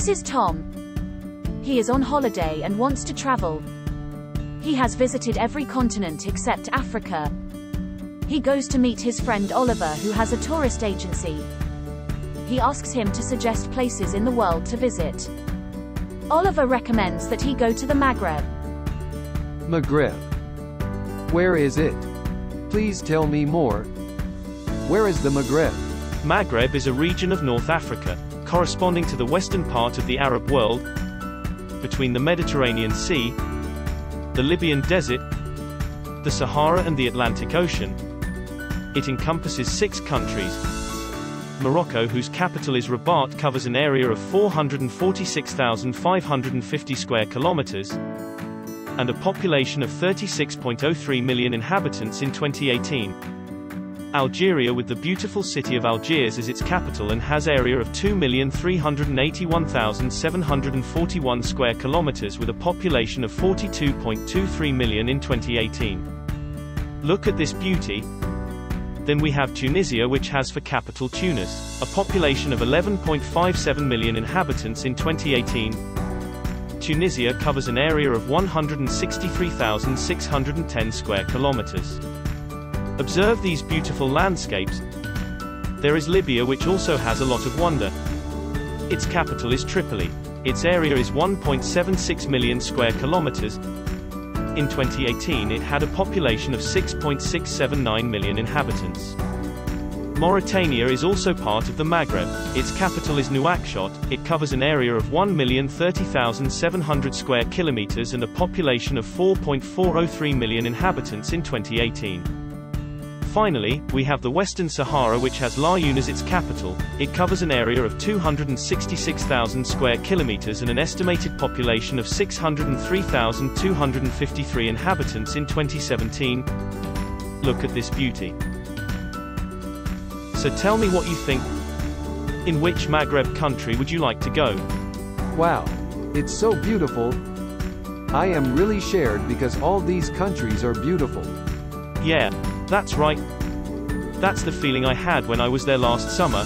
This is Tom. He is on holiday and wants to travel. He has visited every continent except Africa. He goes to meet his friend Oliver who has a tourist agency. He asks him to suggest places in the world to visit. Oliver recommends that he go to the Maghreb. Maghreb. Where is it? Please tell me more. Where is the Maghreb? Maghreb is a region of North Africa, corresponding to the western part of the Arab world, between the Mediterranean Sea, the Libyan Desert, the Sahara and the Atlantic Ocean. It encompasses six countries. Morocco whose capital is Rabat covers an area of 446,550 square kilometers, and a population of 36.03 million inhabitants in 2018. Algeria with the beautiful city of Algiers as its capital and has area of 2,381,741 square kilometers with a population of 42.23 million in 2018. Look at this beauty. Then we have Tunisia which has for capital Tunis, a population of 11.57 million inhabitants in 2018. Tunisia covers an area of 163,610 square kilometers. Observe these beautiful landscapes. There is Libya which also has a lot of wonder. Its capital is Tripoli. Its area is 1.76 million square kilometers. In 2018 it had a population of 6.679 million inhabitants. Mauritania is also part of the Maghreb. Its capital is Nouakchott. It covers an area of 1,030,700 square kilometers and a population of 4.403 million inhabitants in 2018. Finally, we have the Western Sahara which has Laayoune as its capital. It covers an area of 266,000 square kilometers and an estimated population of 603,253 inhabitants in 2017. Look at this beauty. So tell me what you think. In which Maghreb country would you like to go? Wow. It's so beautiful. I am really shared because all these countries are beautiful. Yeah, that's right. That's the feeling I had when I was there last summer.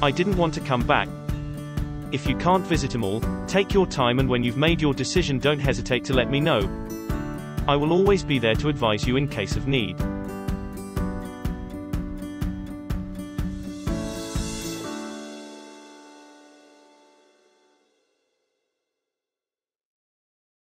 I didn't want to come back. If you can't visit them all, take your time and when you've made your decision don't hesitate to let me know. I will always be there to advise you in case of need.